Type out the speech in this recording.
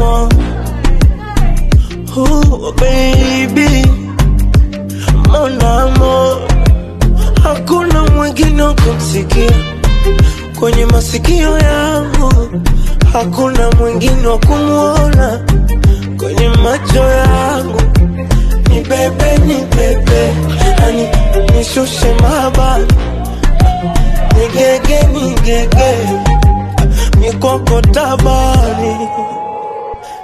more. Ooh, baby, monamo, hakuna mwingine kumsikia. Kwenye masikio yangu, hakuna mwingine wakumwona kwenye macho yangu. Ni bebe, ni bebe, ani nishushe maba, nigege, nigege, nikoko tabani.